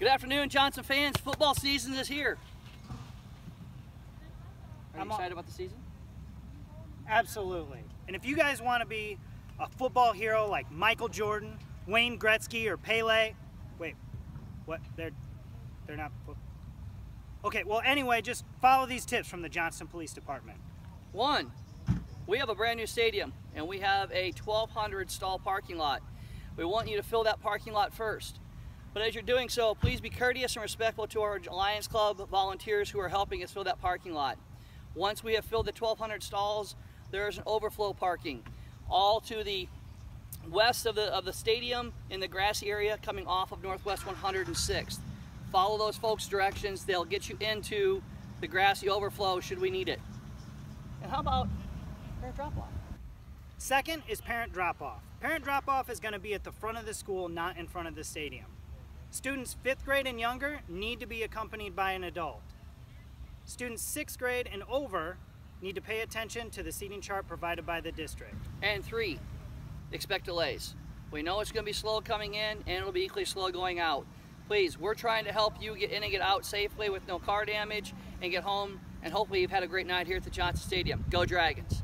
Good afternoon, Johnston fans. Football season is here. Are you I'm excited about the season? Absolutely. And if you guys want to be a football hero like Michael Jordan, Wayne Gretzky, or Pele, wait, what? They're they're not. Okay. Well, anyway, just follow these tips from the Johnston Police Department. One, we have a brand new stadium and we have a 1,200 stall parking lot. We want you to fill that parking lot first. But as you're doing so, please be courteous and respectful to our Lions Club volunteers who are helping us fill that parking lot. Once we have filled the 1,200 stalls, there is an overflow parking all to the west of the, of the stadium in the grassy area coming off of Northwest 106th. Follow those folks' directions. They'll get you into the grassy overflow should we need it. And how about parent drop-off? Second is parent drop-off. Parent drop-off is going to be at the front of the school, not in front of the stadium. Students fifth grade and younger need to be accompanied by an adult. Students sixth grade and over need to pay attention to the seating chart provided by the district. And three, expect delays. We know it's going to be slow coming in and it'll be equally slow going out. Please, we're trying to help you get in and get out safely with no car damage and get home and hopefully you've had a great night here at the Johnston Stadium. Go Dragons!